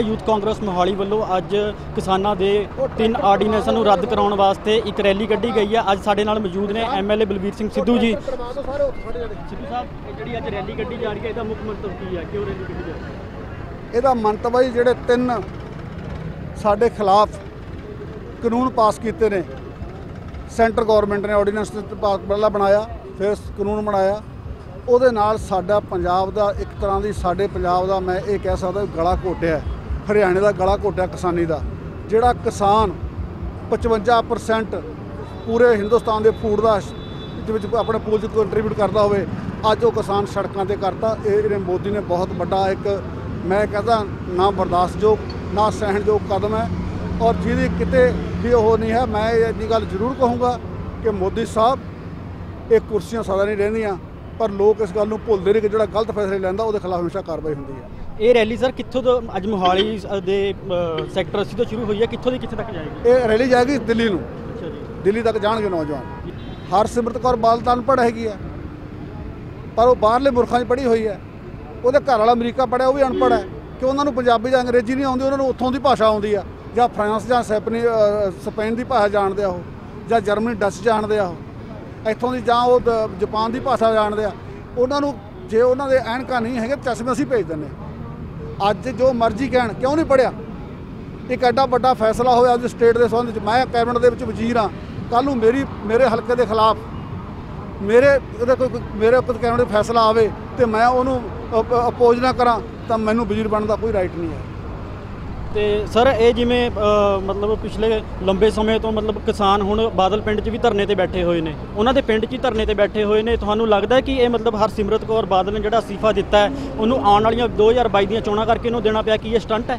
Youth Congress Mohali ਵੱਲੋਂ ਅੱਜ ਕਿਸਾਨਾਂ ਦੇ ਤਿੰਨ ਆਰਡੀਨੈਂਸਾਂ ਨੂੰ ਰੱਦ ਕਰਾਉਣ ਵਾਸਤੇ ਇੱਕ ਰੈਲੀ ਕੱਢੀ ਗਈ ਹੈ। ਅੱਜ ਸਾਡੇ ਨਾਲ ਮੌਜੂਦ ਨੇ ਐਮਐਲਏ ਬਲਬੀਰ ਸਿੰਘ ਸਿੱਧੂ ਜੀ। ਸਿੱਧੂ ਸਾਹਿਬ ਜਿਹੜੀ ਅੱਜ ਰੈਲੀ ਕੱਢੀ ਜਾ ਰਹੀ ਹੈ, ਇਹਦਾ ਮੁੱਖ ਮੰਤਵ ਕੀ ਹੈ? ਕਿਉਂ ਰੈਲੀ ਕੱਢੀ ਜਾ ਰਹੀ ਹੈ? ਇਹਦਾ ਮੰਤਵ ਹੈ ਜੀ, ਜਿਹੜੇ ਤਿੰਨ ਸਾਡੇ ਖਿਲਾਫ ਕਾਨੂੰਨ ਪਾਸ ਕੀਤੇ ਨੇ। ਸੈਂਟਰ ਗਵਰਨਮੈਂਟ ਨੇ ਆਰਡੀਨੈਂਸ ਪਹਿਲਾਂ ਬਣਾਇਆ, ਫਿਰ ਕਾਨੂੰਨ ਬਣਾਇਆ। ਉਹਦੇ ਨਾਲ ਸਾਡਾ ਪੰਜਾਬ ਦਾ, ਇੱਕ ਤਰ੍ਹਾਂ ਦੀ ਸਾਡੇ ਪੰਜਾਬ ਦਾ ਮੈਂ ਇਹ ਕਹਿ ਸਕਦਾ ਗਲਾ ਘੋਟਿਆ ਹਰਿਆਣੇ ਦਾ ਗਲਾ ਘੋਟਿਆ ਕਿਸਾਨੀ ਦਾ, ਜਿਹੜਾ ਕਿਸਾਨ 55% ਪੂਰੇ ਹਿੰਦੁਸਤਾਨ ਦੇ ਫੂਡ ਦਾ ਦੇ ਵਿੱਚ ਆਪਣੇ ਪੂਲ 'ਚ ਕੰਟਰੀਬਿਊਟ ਕਰਦਾ ਹੋਵੇ, ਅੱਜ ਉਹ ਕਿਸਾਨ ਸੜਕਾਂ ਤੇ ਕਰਤਾ। ਇਹ ਇਹਨੇ ਮੋਦੀ ਨੇ ਬਹੁਤ ਵੱਡਾ ਇੱਕ, ਮੈਂ ਕਹਿੰਦਾ ਨਾ ਬਰਦਾਸ਼ਤਯੋਗ ਨਾ ਸਹਿਣਯੋਗ ਕਦਮ ਹੈ। ਔਰ ਜਿਹਦੀ ਕਿਤੇ ਵੀ ਉਹ ਨਹੀਂ ਹੈ, ਮੈਂ ਇਹ ਗੱਲ ਜ਼ਰੂਰ ਕਹੂੰਗਾ ਕਿ ਮੋਦੀ ਸਾਹਿਬ ਇਹ ਕੁਰਸੀਆਂ ਸਦਾ ਨਹੀਂ ਰਹਿੰਦੀਆਂ, ਪਰ ਲੋਕ ਇਸ ਗੱਲ ਨੂੰ ਭੁੱਲਦੇ ਨੇ ਕਿ ਜਿਹੜਾ ਗਲਤ ਫੈਸਲੇ ਲੈਂਦਾ, ਉਹਦੇ ਖਿਲਾਫ ਹਮੇਸ਼ਾ ਕਾਰਵਾਈ ਹੁੰਦੀ ਹੈ। ਇਹ ਰੈਲੀ ਸਰ ਕਿੱਥੋਂ ਤੋਂ ਅੱਜ ਮੋਹਾਲੀ ਦੇ ਸੈਕਟਰ 80 ਤੋਂ ਸ਼ੁਰੂ ਹੋਈ ਹੈ ਕਿੱਥੋਂ ਦੀ ਕਿੱਥੇ ਤੱਕ ਜਾਏਗੀ? ਇਹ ਰੈਲੀ ਜਾਏਗੀ ਦਿੱਲੀ ਨੂੰ। ਅੱਛਾ ਜੀ। ਦਿੱਲੀ ਤੱਕ ਜਾਣਗੇ ਨੌਜਵਾਨ। ਹਰਸਿਮਰਤ ਕੌਰ ਬਾਦਲ ਤਾਂ ਅਨਪੜ੍ਹ ਹੈਗੀ ਹੈ ਪਰ ਉਹ ਬਾਹਰਲੇ ਮੁਲਕਾਂ 'ਚ ਪੜ੍ਹੀ ਹੋਈ ਹੈ। ਉਹਦੇ ਘਰ ਵਾਲਾ ਅਮਰੀਕਾ ਪੜ੍ਹਿਆ ਉਹ ਵੀ ਅਨਪੜ੍ਹ ਹੈ। ਕਿ ਉਹਨਾਂ ਨੂੰ ਪੰਜਾਬੀ ਜਾਂ ਅੰਗਰੇਜ਼ੀ ਨਹੀਂ ਆਉਂਦੀ ਉਹਨਾਂ ਨੂੰ ਉੱਥੋਂ ਦੀ ਭਾਸ਼ਾ ਆਉਂਦੀ ਆ। ਜਾਂ ਫਰਾਂਸ ਜਾਂ ਸੈਪਨੀ ਸਪੇਨ ਦੀ ਭਾਸ਼ਾ ਜਾਣਦੇ ਆ ਉਹ ਜਾਂ ਜਰਮਨੀ ਡੱਚ ਜਾਣਦੇ ਆ ਉਹ। ਇੱਥੋਂ ਦੀ ਜਾਂ ਉਹ ਜਾਪਾਨ ਦੀ ਭਾਸ਼ਾ ਜਾਣਦੇ ਆ। ਉਹਨਾਂ ਨੂੰ ਜੇ ਉਹਨਾਂ ਦੇ ਐਨਕਾਂ ਨਹੀਂ ਹੈਗੇ ਚਸ਼ਮੇ ਅਸੀਂ ਭੇਜ ਦਿੰਦੇ ਅੱਜ ਜੋ ਮਰਜ਼ੀ ਕਹਿਣ, ਕਿਉਂ ਨਹੀਂ ਪੜਿਆ ਇੱਕ ਐਡਾ ਵੱਡਾ ਫੈਸਲਾ ਹੋਇਆ ਅੱਜ ਸਟੇਟ ਦੇ ਸੰਬੰਧ ਵਿੱਚ, ਮੈਂ ਕੈਬਨਿਟ ਦੇ ਵਿੱਚ ਵਜ਼ੀਰ ਹਾਂ। ਕੱਲ ਨੂੰ ਮੇਰੀ, ਮੇਰੇ ਹਲਕੇ ਦੇ ਖਿਲਾਫ, ਮੇਰੇ ਉਹਦੇ ਕੋਈ ਮੇਰੇ ਉੱਪਰ ਕੈਬਨਿਟ ਫੈਸਲਾ ਆਵੇ ਤੇ ਮੈਂ ਉਹਨੂੰ ਅਪੋਜ਼ ਨਾ ਕਰਾਂ, ਤਾਂ ਮੈਨੂੰ ਵਜ਼ੀਰ ਬਣਨ ਦਾ ਕੋਈ ਰਾਈਟ ਨਹੀਂ ਹੈ। ਤੇ ਸਰ, ਇਹ ਜਿਵੇਂ ਮਤਲਬ ਪਿਛਲੇ ਲੰਬੇ ਸਮੇਂ ਤੋਂ ਮਤਲਬ ਕਿਸਾਨ ਹੁਣ ਬਾਦਲ ਪਿੰਡ 'ਚ ਵੀ ਧਰਨੇ ਤੇ ਬੈਠੇ ਹੋਏ ਨੇ। ਉਹਨਾਂ ਦੇ ਪਿੰਡ 'ਚ ਹੀ ਧਰਨੇ ਤੇ ਬੈਠੇ ਹੋਏ ਨੇ। ਤੁਹਾਨੂੰ ਲੱਗਦਾ ਕਿ ਇਹ ਮਤਲਬ ਹਰਸਿਮਰਤ ਕੌਰ ਬਾਦਲ ਨੇ ਜਿਹੜਾ ਅਸਤੀਫਾ ਦਿੱਤਾ ਹੈ, ਉਹਨੂੰ ਆਉਣ ਵਾਲੀਆਂ 2022 ਦੀਆਂ ਚੋਣਾਂ ਕਰਕੇ ਇਹਨੂੰ ਦੇਣਾ ਪਿਆ ਕਿ ਇਹ ਸਟੰਟ ਹੈ?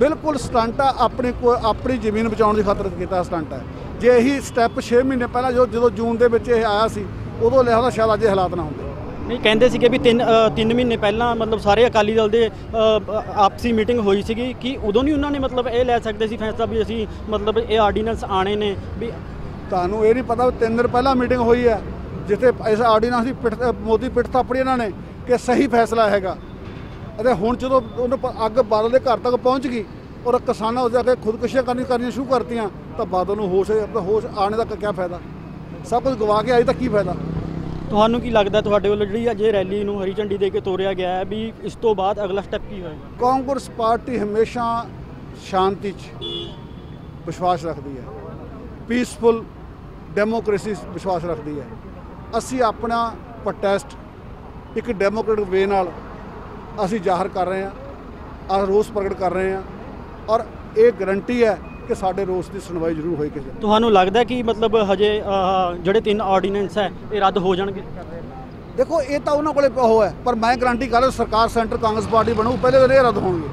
ਬਿਲਕੁਲ ਸਟੰਟ ਆ। ਆਪਣੀ ਕੋ, ਆਪਣੀ ਜ਼ਮੀਨ ਬਚਾਉਣ ਦੀ ਖਾਤਰ ਕੀਤਾ ਸਟੰਟ ਹੈ। ਜੇ ਇਹੀ ਸਟੈਪ 6 ਮਹੀਨੇ ਪਹਿਲਾਂ ਜੋ, ਜਦੋਂ ਜੂਨ ਦੇ ਵਿੱਚ ਇਹ ਆਇਆ ਸੀ, ਉਦੋਂ ਲਿਆ ਹੁੰਦਾ ਸ਼ਾਇਦ ਅੱਜ ਇਹ ਹਾਲਾਤ ਨਾ ਹੁੰਦੇ। ਨਹੀਂ, ਕਹਿੰਦੇ ਸੀਗੇ ਵੀ 3 3 ਮਹੀਨੇ ਪਹਿਲਾਂ ਮਤਲਬ ਸਾਰੇ ਅਕਾਲੀ ਦਲ ਦੇ ਆਪਸੀ ਮੀਟਿੰਗ ਹੋਈ ਸੀਗੀ ਕਿ ਉਦੋਂ ਨਹੀਂ ਉਹਨਾਂ ਨੇ ਮਤਲਬ ਇਹ ਲੈ ਸਕਦੇ ਸੀ ਫੈਸਲਾ ਵੀ ਅਸੀਂ ਮਤਲਬ ਇਹ ਆਰਡੀਨੈਂਸ ਆਣੇ ਨੇ ਵੀ ਤੁਹਾਨੂੰ ਇਹ ਨਹੀਂ ਪਤਾ ਵੀ ਤਿੰਨ ਦਿਨ ਪਹਿਲਾਂ ਮੀਟਿੰਗ ਹੋਈ ਹੈ, ਜਿੱਥੇ ਇਸ ਆਰਡੀਨੈਂਸ ਦੀ ਪਿੱਠ ਮੋਦੀ ਪਿੱਠ ਥਾਪੜੀ ਇਹਨਾਂ ਨੇ ਕਿ ਸਹੀ ਫੈਸਲਾ ਹੈਗਾ। ਅਤੇ ਹੁਣ ਜਦੋਂ ਉਹਨੂੰ ਅੱਗ ਬਾਦਲ ਦੇ ਘਰ ਤੱਕ ਪਹੁੰਚ ਗਈ ਔਰ ਕਿਸਾਨਾਂ ਉਸ ਜਾ ਕੇ ਖੁਦਕੁਸ਼ੀਆਂ ਕਰਨੀ ਕਰਨੀਆਂ ਸ਼ੁਰੂ ਕਰਤੀਆਂ, ਤਾਂ ਬਾਦਲ ਨੂੰ ਹੋਸ਼ ਆਪਣਾ ਹੋਸ਼ ਆਣੇ ਦਾ ਕੀ ਫਾਇਦਾ? ਸਭ ਕੁਝ ਗਵਾ ਕੇ ਆਈ ਤਾਂ ਕੀ ਫਾਇਦਾ? ਤੁਹਾਨੂੰ ਕੀ ਲੱਗਦਾ ਤੁਹਾਡੇ ਵੱਲੋਂ ਜਿਹੜੀ ਅੱਜ ਰੈਲੀ ਨੂੰ ਹਰੀ ਝੰਡੀ ਦੇ ਕੇ ਤੋਰਿਆ ਗਿਆ ਹੈ ਵੀ ਇਸ ਤੋਂ ਬਾਅਦ ਅਗਲਾ ਸਟੈਪ ਕੀ ਹੋਏਗਾ? ਕਾਂਗਰਸ ਪਾਰਟੀ ਹਮੇਸ਼ਾ ਸ਼ਾਂਤੀ 'ਚ ਵਿਸ਼ਵਾਸ ਰੱਖਦੀ ਹੈ। ਪੀਸਫੁਲ ਡੈਮੋਕ੍ਰੇਸੀ 'ਚ ਵਿਸ਼ਵਾਸ ਰੱਖਦੀ ਹੈ। ਅਸੀਂ ਆਪਣਾ ਪ੍ਰੋਟੈਸਟ ਇੱਕ ਡੈਮੋਕ੍ਰੈਟਿਕ ਵੇ ਨਾਲ ਅਸੀਂ ਜ਼ਾਹਰ ਕਰ ਰਹੇ ਹਾਂ ਆ ਰੋਸ ਪ੍ਰਗਟ ਕਰ ਰਹੇ ਹਾਂ ਔਰ ਇਹ ਗਰੰਟੀ ਹੈ ਕਿ ਸਾਡੇ ਰੋਸ ਦੀ ਸੁਣਵਾਈ ਜ਼ਰੂਰ ਹੋਈ ਕਿਸੇ। ਤੁਹਾਨੂੰ ਲੱਗਦਾ ਕਿ ਮਤਲਬ ਹਜੇ ਜਿਹੜੇ ਤਿੰਨ ਆਰਡੀਨੈਂਸ ਹੈ ਇਹ ਰੱਦ ਹੋ ਜਾਣਗੇ? ਦੇਖੋ ਇਹ ਤਾਂ ਉਹਨਾਂ ਕੋਲੇ ਉਹ ਹੈ ਪਰ ਮੈਂ ਗਰੰਟੀ ਕਰ ਸਰਕਾਰ ਸੈਂਟਰ ਕਾਂਗਰਸ ਪਾਰਟੀ ਬਣੂ ਪਹਿਲੇ ਦਿਨ ਇਹ ਰੱਦ ਹੋਣਗੇ।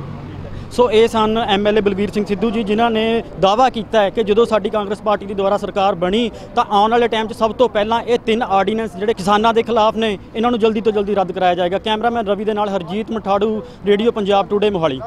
ਸੋ ਇਹ ਸਨ ਐਮਐਲਏ ਬਲਬੀਰ ਸਿੰਘ ਸਿੱਧੂ ਜੀ ਜਿਨ੍ਹਾਂ ਨੇ ਦਾਅਵਾ ਕੀਤਾ ਹੈ ਕਿ ਜਦੋਂ ਸਾਡੀ ਕਾਂਗਰਸ ਪਾਰਟੀ ਦੀ ਦੁਆਰਾ ਸਰਕਾਰ ਬਣੀ ਤਾਂ ਆਉਣ ਵਾਲੇ ਟਾਈਮ 'ਚ ਸਭ ਤੋਂ ਪਹਿਲਾਂ ਇਹ ਤਿੰਨ ਆਰਡੀਨੈਂਸ ਜਿਹੜੇ ਕਿਸਾਨਾਂ ਦੇ ਖਿਲਾਫ ਨੇ ਇਹਨਾਂ ਨੂੰ ਜਲਦੀ ਤੋਂ ਜਲਦੀ ਰੱਦ ਕਰਾਇਆ ਜਾਏਗਾ। ਕੈਮਰਾਮੈਨ ਰਵੀ ਦੇ ਨਾਲ ਹਰਜੀਤ ਮਠਾੜੂ ਰੇਡੀਓ ਪੰਜਾਬ ਟੂਡੇ ਮੋਹਾਲੀ।